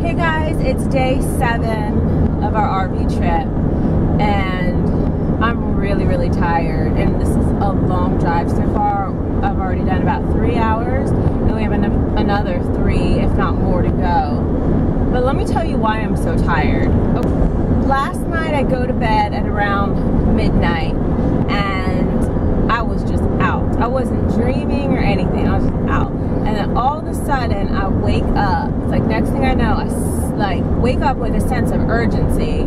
Hey guys, it's day seven of our RV trip, and I'm really, really tired. And this is a long drive so far. I've already done about three hours, and we have an another three, if not more, to go. But let me tell you why I'm so tired. Last night I go to bed at around midnight, and I was just. I wasn't dreaming or anything. I was just out and then all of a sudden I wake up. It's like next thing I know, I like wake up with a sense of urgency,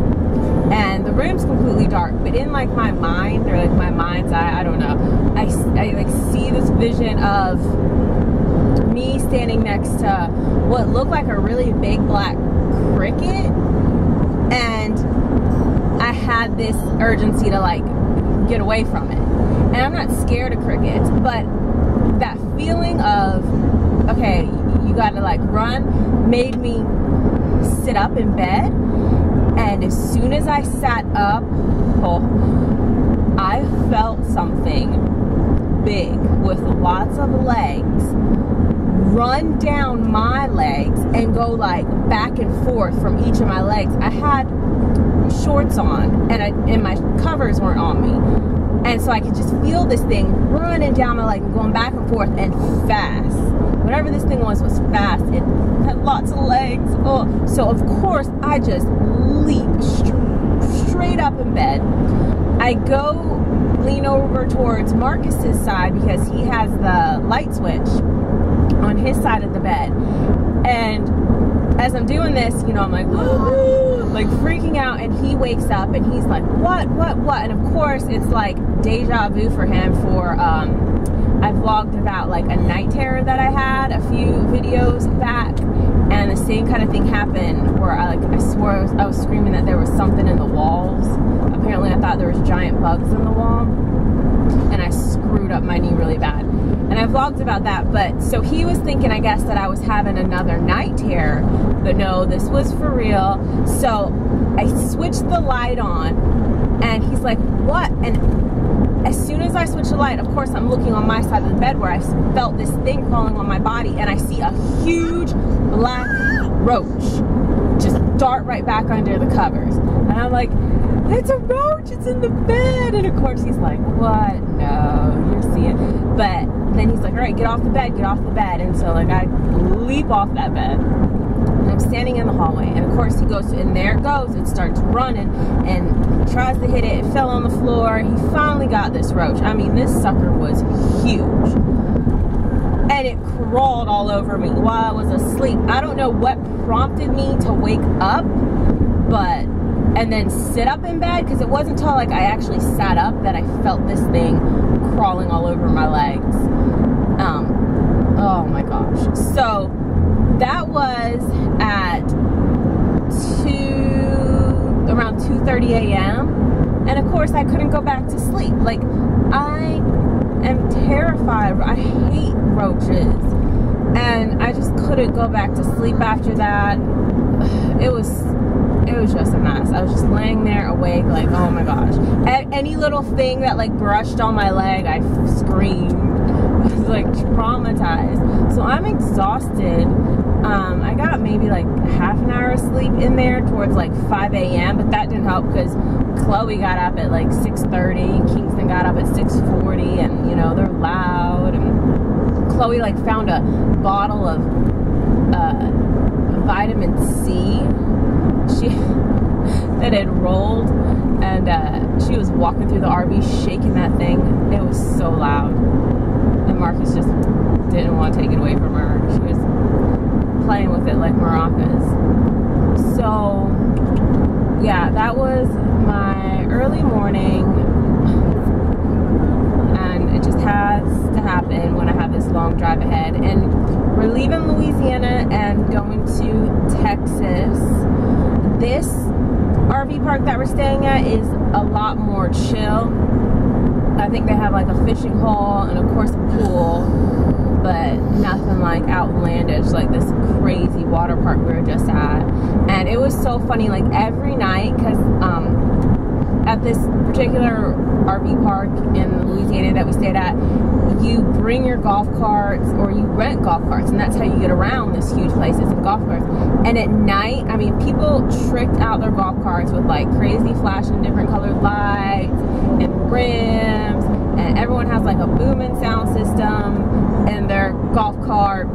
and the room's completely dark. But in like my mind or like my mind's eye, I don't know. I, I like see this vision of me standing next to what looked like a really big black cricket, and I had this urgency to like get away from it. And I'm not scared of crickets, but that feeling of okay, you gotta like run, made me sit up in bed. And as soon as I sat up, oh, I felt something big with lots of legs run down my legs and go like back and forth from each of my legs. I had shorts on and I, and my covers weren't on me. And so I could just feel this thing running down my leg and going back and forth and fast whatever this thing was was fast. It had lots of legs. Oh, so of course I just leap st straight up in bed. I go lean over towards Marcus's side because he has the light switch on his side of the bed. And as I'm doing this, you know, I'm like, like freaking out, and he wakes up and he's like, what, what, what? And of course, it's like deja vu for him for um, I vlogged about like a night terror that I had a few videos back and the same kind of thing happened where I like I swore I was, I was screaming that there was something in the walls. Apparently I thought there was giant bugs in the wall screwed up my knee really bad. And I vlogged about that, but so he was thinking I guess that I was having another night terror, but no, this was for real. So I switched the light on and he's like, what? And as soon as I switch the light, of course, I'm looking on my side of the bed where I felt this thing crawling on my body, and I see a huge black roach just dart right back under the covers. And I'm like, it's a roach, it's in the bed. And of course, he's like, what? No, you're seeing. But then he's like, all right, get off the bed, get off the bed. And so, like, I leap off that bed And I'm standing in the hallway, and of course he goes, and there it goes. It starts running and tries to hit it. It fell on the floor. He finally got this roach. I mean, this sucker was huge. And it crawled all over me while I was asleep. I don't know what prompted me to wake up, but and then sit up in bed because it wasn't until like I actually sat up that I felt this thing crawling all over my legs. Um, oh my gosh. So that was at 2 around 2:30 a.m. and of course I couldn't go back to sleep like I am terrified I hate roaches and I just couldn't go back to sleep after that it was it was just a mess I was just laying there awake like oh my gosh any little thing that like brushed on my leg I screamed I was like traumatized so I'm exhausted um, I got maybe like half an hour of sleep in there towards like 5 a.m. But that didn't help because Chloe got up at like 6:30 Kingston got up at 6:40, and you know they're loud. And Chloe like found a bottle of uh, that had rolled, and uh, she was walking through the RV shaking that thing. It was so loud, and Marcus just didn't want to take it away from her. She was playing with it like maracas. So, yeah, that was my early morning. And it just has to happen when I have this long drive ahead. And we're leaving Louisiana and going to Texas. This RV park that we're staying at is a lot more chill. I think they have like a fishing hole and of course a pool but nothing like outlandish like this crazy water park we were just at and it was so funny like every night because um at this particular RV park in Louisiana that we stayed at, you bring your golf carts or you rent golf carts, and that's how you get around this huge places in golf carts. And at night, I mean, people tricked out their golf carts with like crazy flashing different colored lights and rims, and everyone has like a booming sound system in their golf cart.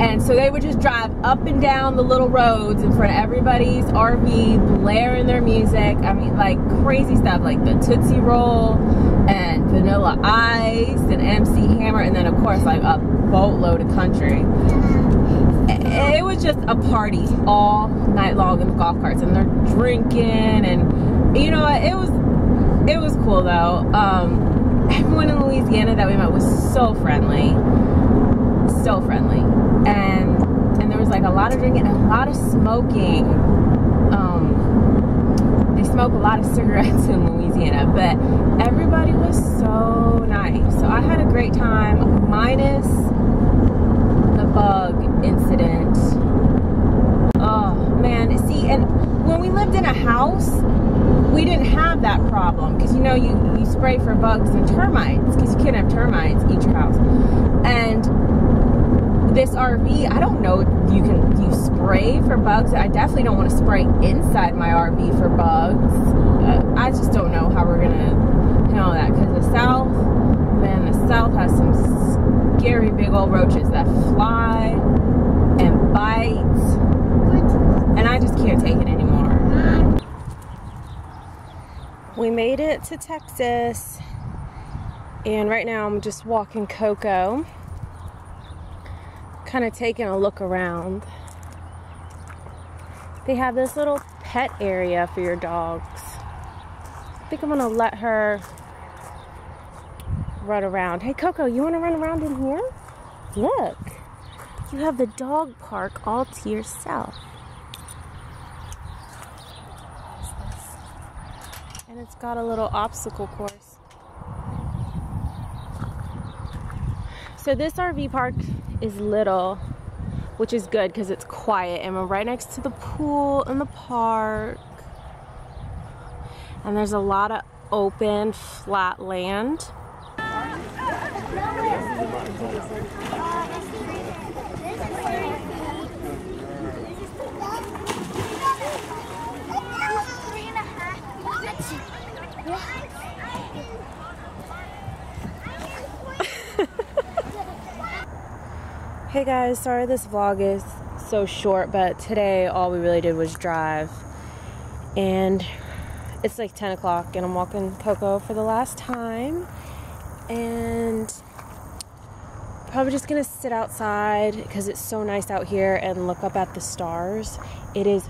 And so they would just drive up and down the little roads in front of everybody's RV, blaring their music. I mean, like crazy stuff, like the Tootsie Roll and Vanilla Ice and MC Hammer, and then of course like a boatload of country. It was just a party all night long in the golf carts, and they're drinking, and you know it was it was cool though. Um, everyone in Louisiana that we met was so friendly, so friendly, and and there was like a lot of drinking and a lot of smoking. Um, they smoke a lot of cigarettes in Louisiana, but everybody was so nice. So I had a great time, minus the bug incident. Oh man, see, and when we lived in a house, we didn't have that problem because you know you you spray for bugs and termites because you can't have termites eat your house, and this RV, I don't know you can do you spray for bugs. I definitely don't want to spray inside my RV for bugs. Uh, I just don't know how we're gonna handle that because the South, man, the South has some scary big old roaches that fly and bite, and I just can't take it anymore. We made it to Texas, and right now I'm just walking Coco kind of taking a look around. They have this little pet area for your dogs. I think I'm gonna let her run around. Hey Coco, you wanna run around in here? Look, you have the dog park all to yourself. And it's got a little obstacle course. So this RV park is little, which is good because it's quiet and we're right next to the pool and the park. And there's a lot of open, flat land. Hey guys, sorry this vlog is so short, but today all we really did was drive. And it's like 10 o'clock and I'm walking Coco for the last time. And probably just gonna sit outside because it's so nice out here and look up at the stars. It is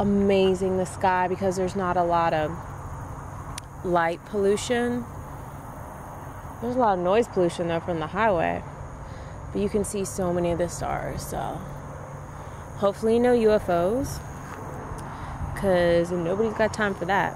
amazing, the sky, because there's not a lot of light pollution. There's a lot of noise pollution though from the highway. But you can see so many of the stars, so hopefully no UFOs because nobody's got time for that.